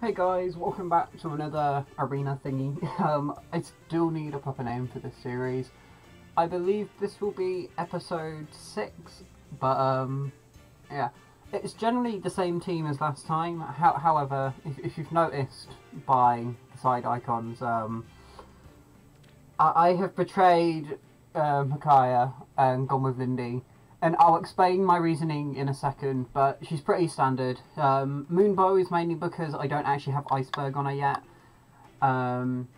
Hey guys, welcome back to another arena thingy. Um, I still need a proper name for this series. I believe this will be episode 6, but um, yeah. It's generally the same team as last time, How, however, if, if you've noticed by the side icons, um, I, I have betrayed uh, Micaiah and gone with Linde. And I'll explain my reasoning in a second, but she's pretty standard. Um, Moonbow is mainly because I don't actually have Iceberg on her yet. Um,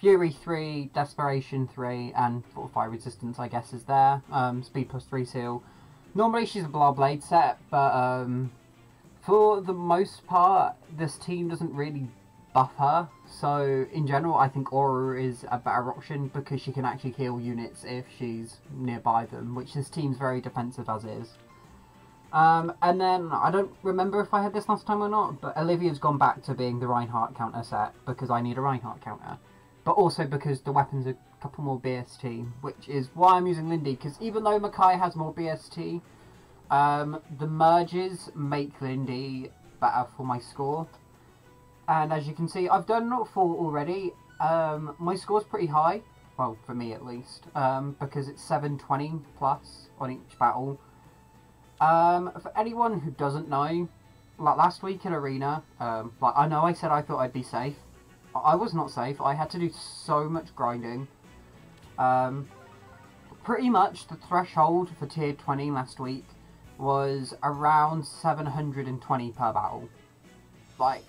Fury 3, Desperation 3, and Fortify Resistance, I guess, is there. Um, speed plus 3 seal. Normally she's a Blárblade set, but um, for the most part, this team doesn't really buff her. So in general, I think Aura is a better option because she can actually heal units if she's nearby them, which this team's very defensive as is. Um, and then, I don't remember if I had this last time or not, but Olivia's gone back to being the Reinhardt counter set because I need a Reinhardt counter. But also because the weapon's are a couple more BST, which is why I'm using Linde, because even though Makai has more BST, um, the merges make Linde better for my score. And as you can see, I've done four already. Um, my score's pretty high, well, for me at least, um, because it's 720 plus on each battle. Um, for anyone who doesn't know, like last week in Arena, um, like I know I said I thought I'd be safe. I was not safe. I had to do so much grinding. Um, pretty much the threshold for tier 20 last week was around 720 per battle. Like,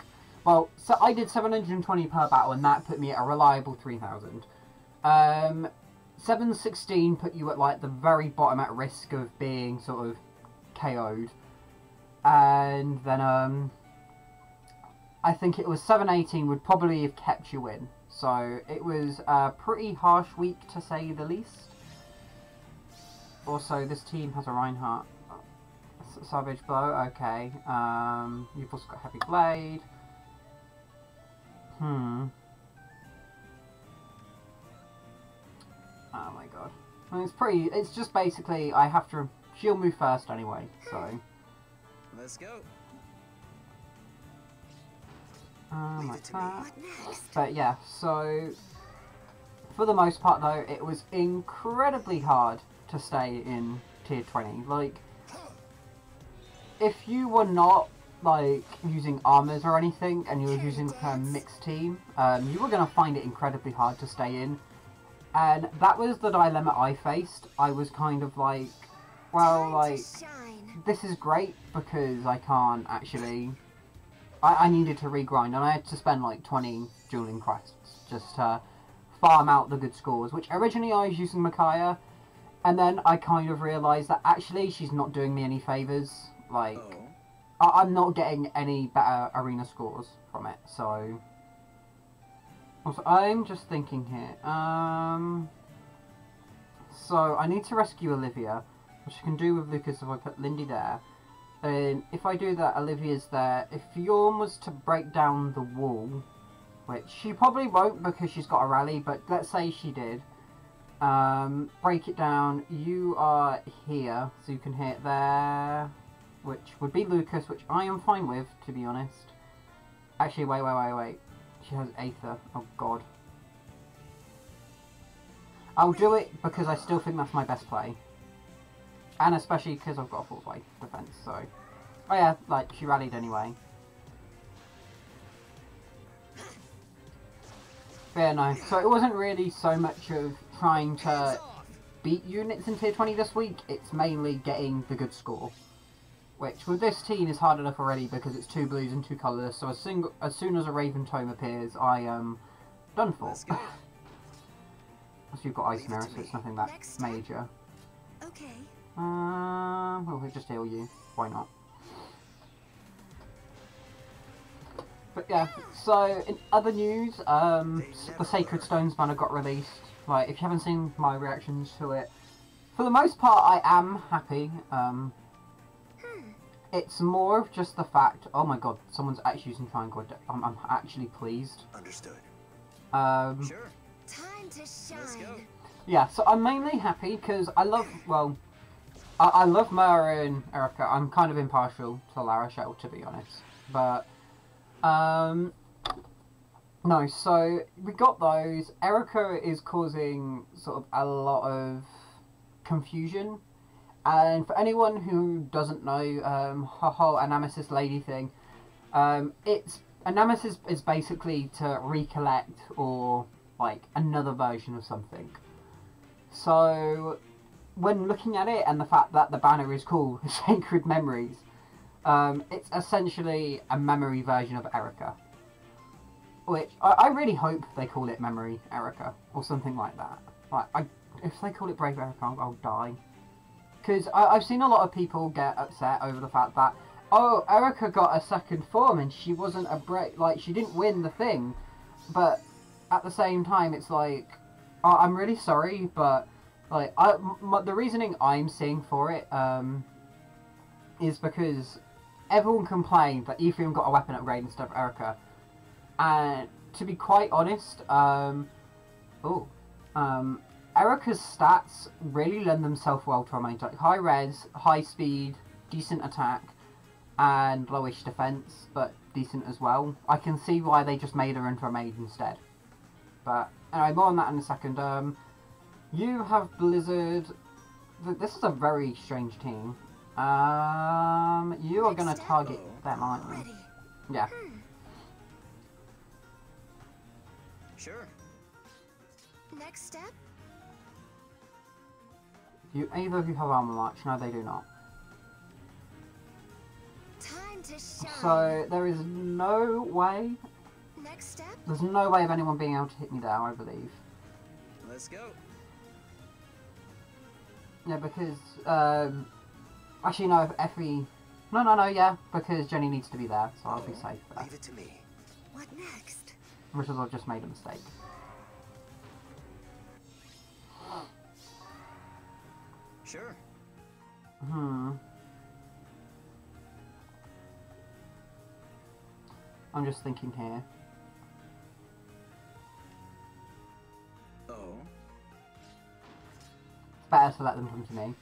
well, so I did 720 per battle, and that put me at a reliable 3,000. Um, 716 put you at like the very bottom at risk of being sort of KO'd. And then um, I think it was 718 would probably have kept you in. So it was a pretty harsh week to say the least. Also, this team has a Reinhardt. Savage Blow, okay. Um, you've also got Heavy Blade. Hmm. Oh my god. I mean, it's pretty, it's just basically, I have to, she'll move first anyway, so. Let's go. Um, like that. But yeah, so, for the most part though, it was incredibly hard to stay in tier 20. Like, if you were not like using armors or anything and you were using a mixed team, um, you were going to find it incredibly hard to stay in. And that was the dilemma I faced. I was kind of like, well, like, this is great because I can't actually... I, I needed to regrind and I had to spend like 20 dueling quests just to farm out the good scores, which originally I was using Micaiah, and then I kind of realised that actually she's not doing me any favours. Like, Oh. I- I'm not getting any better arena scores from it, so... Also, I'm just thinking here, um... So, I need to rescue Olivia, which I can do with Lucas if I put Linde there. And if I do that, Olivia's there. If Yorn was to break down the wall, which she probably won't because she's got a rally, but let's say she did. Um, break it down, you are here, so you can hit there which would be Lucas, which I am fine with, to be honest. Actually, wait, wait, wait, wait. She has Aether. Oh, God. I'll do it because I still think that's my best play. And especially because I've got a full fight defense, so... Oh yeah, like, she rallied anyway. Yeah, no. So it wasn't really so much of trying to beat units in tier 20 this week, it's mainly getting the good score. Which, with this team, is hard enough already because it's two blues and two colourless, so as soon as, soon as a Raven Tome appears, I am done for. Let's go. Unless you've got Ice Mirror, so it's nothing that Next major. Okay. Um, well, we'll just heal you. Why not? But yeah, so in other news, um, the Sacred Stones banner got released. Like, if you haven't seen my reactions to it, for the most part, I am happy. Um, it's more of just the fact. Oh my god, someone's actually using triangle. I'm, I'm actually pleased. Understood. Um, Sure. Time to shine. Yeah, so I'm mainly happy because I love, well, I, I love Mara and Eirika. I'm kind of impartial to L'Arachel, to be honest. But Um, no, so we got those. Eirika is causing sort of a lot of confusion. And for anyone who doesn't know um, her whole lady thing, um, it's Anamnesis is basically to recollect or like another version of something. So when looking at it and the fact that the banner is called Sacred Memories, um, it's essentially a memory version of Eirika. Which I, I really hope they call it Memory Eirika or something like that. Like, I, if they call it Brave Eirika, I'll, I'll die. Because I've seen a lot of people get upset over the fact that, oh, Eirika got a second form and she wasn't a break, like, she didn't win the thing. But at the same time, it's like, I'm really sorry, but, like, the reasoning I'm seeing for it, um, is because everyone complained that Ephraim got a weapon upgrade instead of Eirika. And to be quite honest, um, oh, um, Eirika's stats really lend themselves well to her main like high res, high speed, decent attack, and lowish defense, but decent as well. I can see why they just made her into a maid instead. But anyway, more on that in a second. Um, you have Blizzard. This is a very strange team. Um, you are gonna target them, aren't you? Yeah. Hmm. Sure. Next step? You either of you have armor march? No, they do not. Time to shine. So there is no way. Next step? There's no way of anyone being able to hit me there. I believe. Let's go. Yeah, because um, actually no, if Effie. No, no, no. Yeah, because Genny needs to be there, so I'll be Oh, safe there. Leave it to me. What next? Which is I've just made a mistake. Sure. Hmm. I'm just thinking here. Oh. It's better to let them come to me.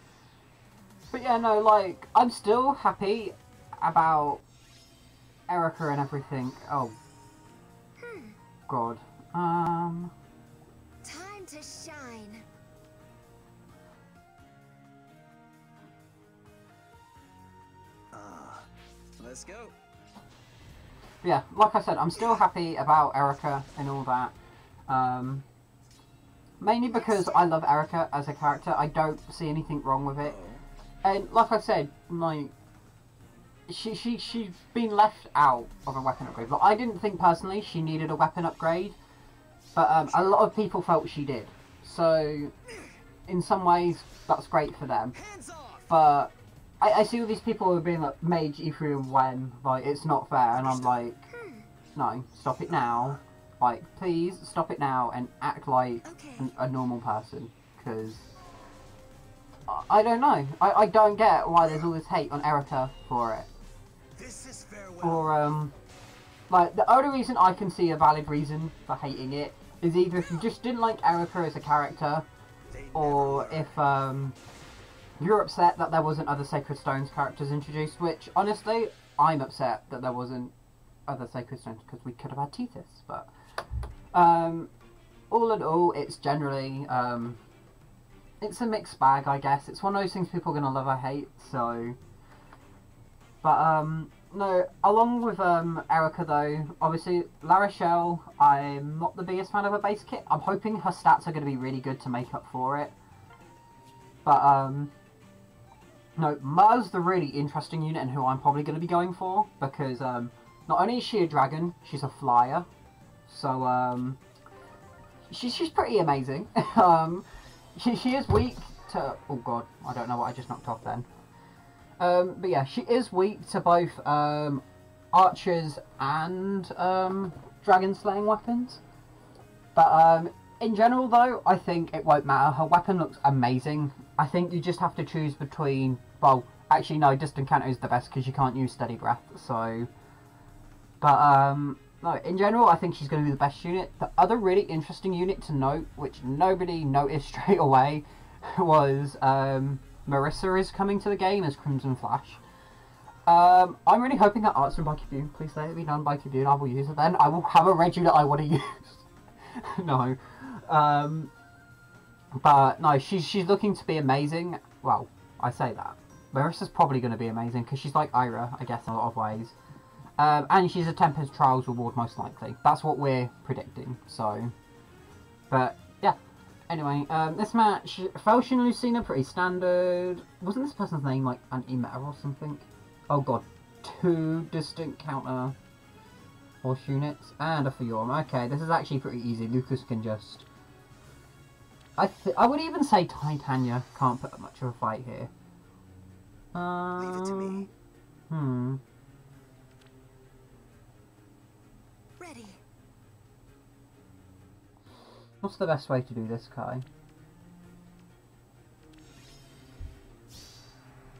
But yeah, no, like, I'm still happy about Eirika and everything. Oh, Hmm. God. Um, Time to shine. Let's go. yeah, like I said, I'm still happy about Eirika and all that. Um, mainly because I love Eirika as a character. I don't see anything wrong with it. Oh. And like I said, like she she she's been left out of a weapon upgrade. But I didn't think personally she needed a weapon upgrade, but um, a lot of people felt she did. So in some ways that's great for them. But I, I see all these people who are being like Mage Ephraim when like it's not fair, and I'm like, Hmm. no, stop it now. Like please stop it now and act like Okay. an, a normal person because I, I don't know. I, I don't get why there's all this hate on Eirika for it. This is farewell. Or um, like the only reason I can see a valid reason for hating it is either if you just didn't like Eirika as a character, or if um, you're upset that there wasn't other Sacred Stones characters introduced. Which honestly, I'm upset that there wasn't other Sacred Stones because we could have had Tethys. But um, all in all, it's generally um, it's a mixed bag, I guess. It's one of those things people are gonna love or hate. So, but um, no, along with um, Eirika though, obviously L'Arachel, I'm not the biggest fan of her base kit. I'm hoping her stats are going to be really good to make up for it. But um, no, Myrrh's the really interesting unit and who I'm probably going to be going for because um, not only is she a dragon, she's a flyer. So um, she's she's pretty amazing. um, she she is weak to oh god, I don't know what I just knocked off then. Um, but yeah, she is weak to both um, archers and um, dragon slaying weapons. But in general, though, I think it won't matter. Her weapon looks amazing. I think you just have to choose between. Well, actually, no, distant counter is the best because you can't use steady breath. So, but um, no, in general, I think she's going to be the best unit. The other really interesting unit to note, which nobody noticed straight away, was um, Marisa is coming to the game as Crimson Flash. Um, I'm really hoping that art's done by Kibune. Please let it be done by Kibune. I will use it then. I will have a Reggie that I want to use. no. Um, but no, she's she's looking to be amazing. Well, I say that. Marisa's probably going to be amazing because she's like Ayra, I guess, in a lot of ways. Um, and she's a Tempest Trials reward most likely. That's what we're predicting. So, but yeah. Anyway, um, this match, Felsh and Lucina, pretty standard. Wasn't this person's name like an Emeta or something? Oh god, two distant counter horse units and a Fjorm. Okay, this is actually pretty easy. Lucas can just. I I would even say Titania can't put up much of a fight here. Um, Leave it to me. Hmm. Ready. What's the best way to do this, Kai?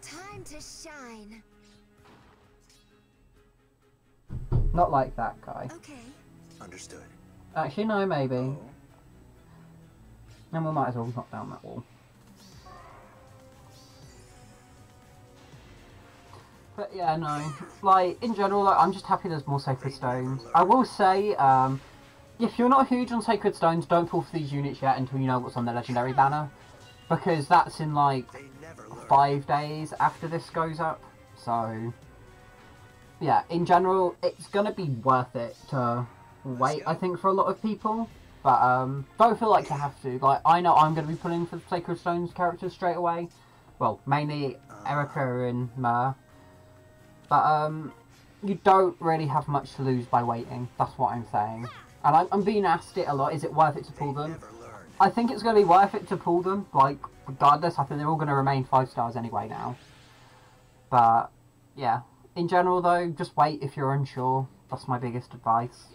Time to shine. Not like that, Kai. Okay. Understood. Actually, no, maybe. Oh, And we might as well knock down that wall. But yeah, no. Like, in general, like, I'm just happy there's more Sacred Stones. I will say, um, if you're not huge on Sacred Stones, don't fall for these units yet until you know what's on the Legendary banner. Because that's in, like, five days after this goes up. So, yeah, in general, it's gonna be worth it to wait. I think for a lot of people, but um, don't feel like you have to. Like, I know I'm gonna be pulling for the Sacred Stones characters straight away. Well, mainly Eirika and Myrrh. But um, you don't really have much to lose by waiting. That's what I'm saying. And I'm, I'm being asked it a lot. Is it worth it to pull them? I think it's going to be worth it to pull them. Like, regardless, I think they're all going to remain five stars anyway now. But, yeah. In general, though, just wait if you're unsure. That's my biggest advice.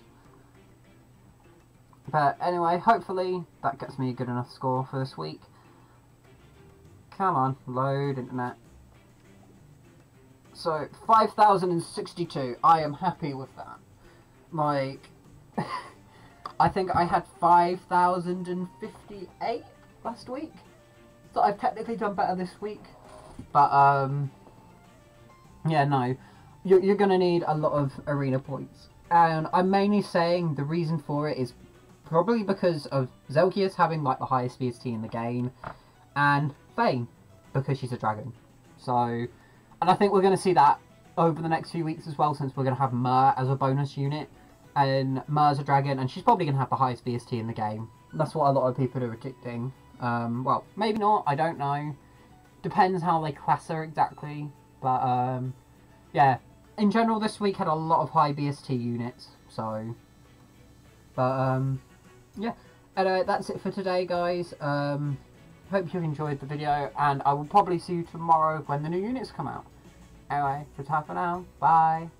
But anyway, hopefully that gets me a good enough score for this week. Come on, load internet. So, 5,062. I am happy with that. Like, I think I had 5,058 last week. So I've technically done better this week. But, um, yeah, no. You're, you're going to need a lot of arena points. And I'm mainly saying the reason for it is probably because of Zelgius having, like, the highest BST in the game. And Fane, because she's a dragon. So, and I think we're going to see that over the next few weeks as well, since we're going to have Myrrh as a bonus unit and Myrrh's a dragon, and she's probably going to have the highest BST in the game. That's what a lot of people are predicting. Um, well, maybe not, I don't know. Depends how they class her exactly. But, um, yeah. In general, this week had a lot of high BST units, so... But, um, yeah. Anyway, that's it for today, guys. Um, hope you've enjoyed the video, and I will probably see you tomorrow when the new units come out. Anyway, for time for now, bye.